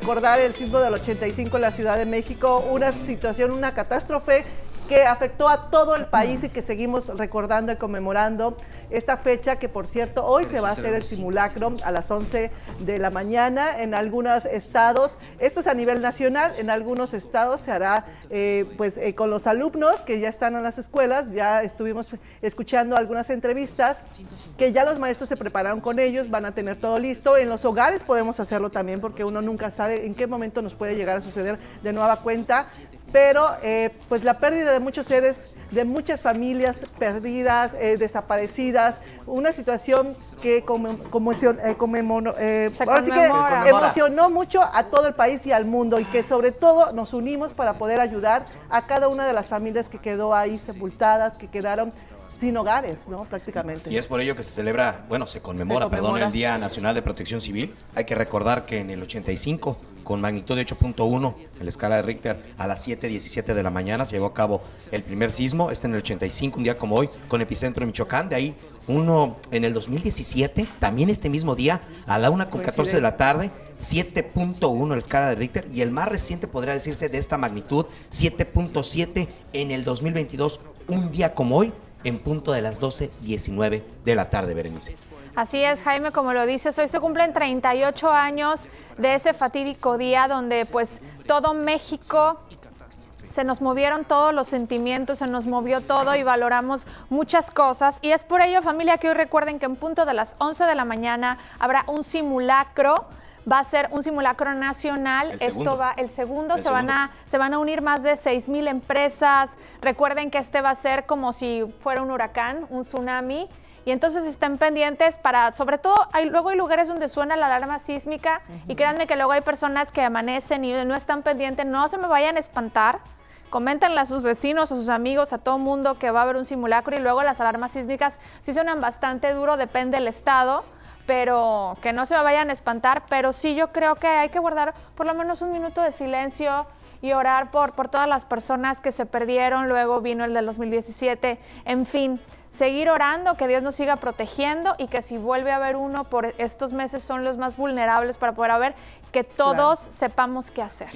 recordar el sismo del 85 en la Ciudad de México, una situación, una catástrofe que afectó a todo el país y que seguimos recordando y conmemorando esta fecha que por cierto hoy se va a hacer el simulacro a las 11 de la mañana en algunos estados, esto es a nivel nacional, en algunos estados se hará eh, pues eh, con los alumnos que ya están en las escuelas, ya estuvimos escuchando algunas entrevistas que ya los maestros se prepararon con ellos, van a tener todo listo, en los hogares podemos hacerlo también porque uno nunca sabe en qué momento nos puede llegar a suceder de nueva cuenta, pero eh, pues la pérdida de muchos seres, de muchas familias perdidas, eh, desaparecidas, una situación que como, como, eh, que emocionó mucho a todo el país y al mundo y que sobre todo nos unimos para poder ayudar a cada una de las familias que quedó ahí sepultadas, que quedaron sin hogares, ¿no? Prácticamente. Y es por ello que se celebra, bueno, se conmemora, perdón, el Día Nacional de Protección Civil. Hay que recordar que en el 85, con magnitud de 8.1 en la escala de Richter, a las 7.17 de la mañana se llevó a cabo el primer sismo. Este en el 85, un día como hoy, con epicentro en Michoacán. De ahí uno en el 2017, también este mismo día, a la 1.14 de la tarde, 7.1 en la escala de Richter. Y el más reciente podría decirse de esta magnitud, 7.7 en el 2022, un día como hoy, en punto de las 12.19 de la tarde, Berenice. Así es, Jaime, como lo dices, hoy se cumplen 38 años de ese fatídico día donde pues todo México se nos movieron todos los sentimientos, se nos movió todo y valoramos muchas cosas. Y es por ello, familia, que hoy recuerden que en punto de las 11 de la mañana habrá un simulacro va a ser un simulacro nacional. Esto va, el segundo, se, Van a, se van a unir más de 6 mil empresas. Recuerden que este va a ser como si fuera un huracán, un tsunami. Y entonces estén pendientes para, sobre todo, hay, luego hay lugares donde suena la alarma sísmica y créanme que luego hay personas que amanecen y no están pendientes, no se me vayan a espantar. Coméntenle a sus vecinos, a sus amigos, a todo mundo que va a haber un simulacro y luego las alarmas sísmicas sí suenan bastante duro, depende del estado pero que no se me vayan a espantar, pero sí yo creo que hay que guardar por lo menos un minuto de silencio y orar por, por todas las personas que se perdieron, luego vino el del 2017, en fin, seguir orando, que Dios nos siga protegiendo y que si vuelve a haber uno por estos meses son los más vulnerables para poder ver, que todos sepamos qué hacer.